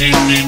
sing